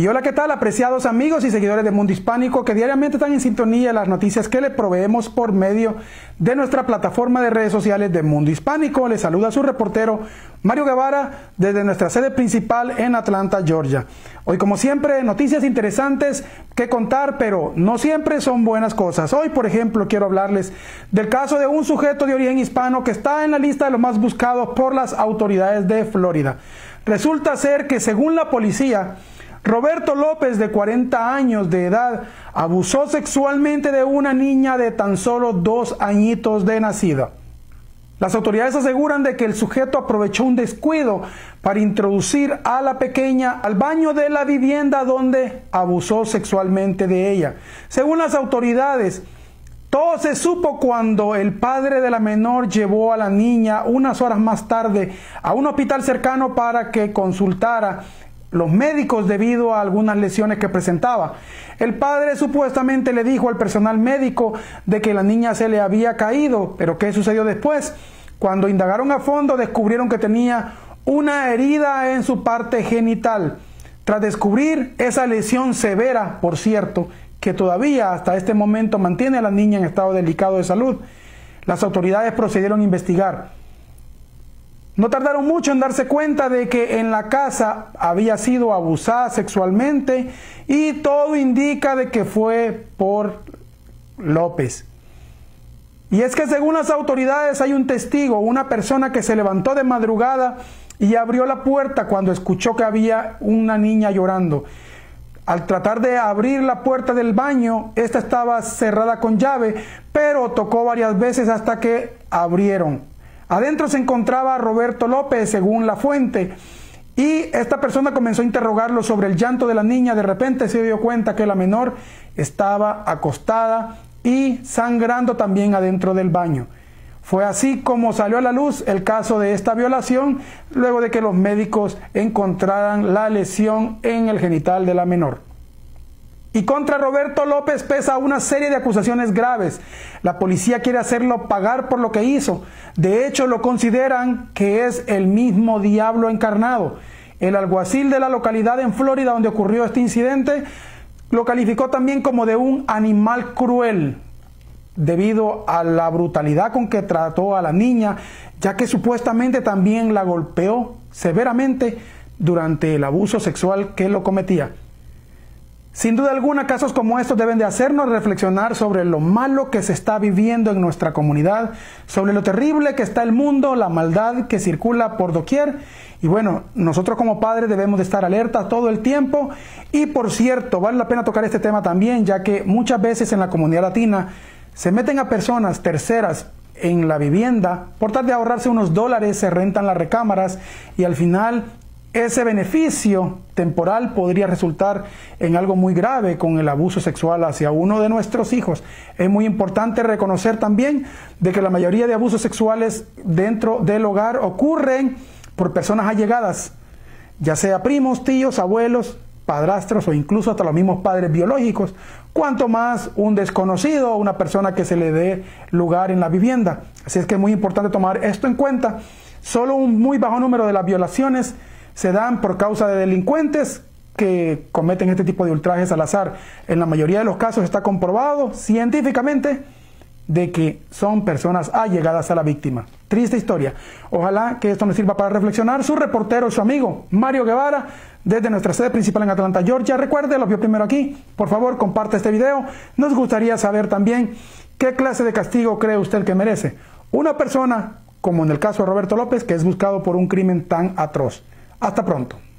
Y hola, ¿qué tal? Apreciados amigos y seguidores de Mundo Hispánico que diariamente están en sintonía las noticias que le proveemos por medio de nuestra plataforma de redes sociales de Mundo Hispánico. Les saluda su reportero Mario Guevara desde nuestra sede principal en Atlanta, Georgia. Hoy, como siempre, noticias interesantes que contar, pero no siempre son buenas cosas. Hoy, por ejemplo, quiero hablarles del caso de un sujeto de origen hispano que está en la lista de los más buscados por las autoridades de Florida. Resulta ser que, según la policía, Roberto López, de 40 años de edad, abusó sexualmente de una niña de tan solo dos añitos de nacida. Las autoridades aseguran de que el sujeto aprovechó un descuido para introducir a la pequeña al baño de la vivienda donde abusó sexualmente de ella. Según las autoridades, todo se supo cuando el padre de la menor llevó a la niña unas horas más tarde a un hospital cercano para que consultara los médicos debido a algunas lesiones que presentaba. El padre supuestamente le dijo al personal médico de que la niña se le había caído, pero ¿qué sucedió después? Cuando indagaron a fondo descubrieron que tenía una herida en su parte genital. Tras descubrir esa lesión severa, por cierto, que todavía hasta este momento mantiene a la niña en estado delicado de salud, las autoridades procedieron a investigar. No tardaron mucho en darse cuenta de que en la casa había sido abusada sexualmente y todo indica de que fue por López. Y es que según las autoridades hay un testigo, una persona que se levantó de madrugada y abrió la puerta cuando escuchó que había una niña llorando. Al tratar de abrir la puerta del baño, esta estaba cerrada con llave, pero tocó varias veces hasta que abrieron. Adentro se encontraba Roberto López, según la fuente, y esta persona comenzó a interrogarlo sobre el llanto de la niña. De repente se dio cuenta que la menor estaba acostada y sangrando también adentro del baño. Fue así como salió a la luz el caso de esta violación, luego de que los médicos encontraran la lesión en el genital de la menor. Y contra Roberto López pesa una serie de acusaciones graves. La policía quiere hacerlo pagar por lo que hizo. De hecho, lo consideran que es el mismo diablo encarnado. El alguacil de la localidad en Florida donde ocurrió este incidente lo calificó también como de un animal cruel debido a la brutalidad con que trató a la niña, ya que supuestamente también la golpeó severamente durante el abuso sexual que lo cometía. Sin duda alguna, casos como estos deben de hacernos reflexionar sobre lo malo que se está viviendo en nuestra comunidad, sobre lo terrible que está el mundo, la maldad que circula por doquier. Y bueno, nosotros como padres debemos de estar alerta todo el tiempo. Y por cierto, vale la pena tocar este tema también, ya que muchas veces en la comunidad latina se meten a personas terceras en la vivienda, por tal de ahorrarse unos dólares, se rentan las recámaras y al final ese beneficio temporal podría resultar en algo muy grave con el abuso sexual hacia uno de nuestros hijos. Es muy importante reconocer también de que la mayoría de abusos sexuales dentro del hogar ocurren por personas allegadas, ya sea primos, tíos, abuelos, padrastros o incluso hasta los mismos padres biológicos, cuanto más un desconocido o una persona que se le dé lugar en la vivienda. Así es que es muy importante tomar esto en cuenta. Solo un muy bajo número de las violaciones se dan por causa de delincuentes que cometen este tipo de ultrajes al azar. En la mayoría de los casos está comprobado científicamente de que son personas allegadas a la víctima. Triste historia. Ojalá que esto nos sirva para reflexionar. Su reportero, su amigo Mario Guevara, desde nuestra sede principal en Atlanta, Georgia. Recuerde, lo vio primero aquí. Por favor, comparte este video. Nos gustaría saber también qué clase de castigo cree usted que merece una persona, como en el caso de Roberto López, que es buscado por un crimen tan atroz. Hasta pronto.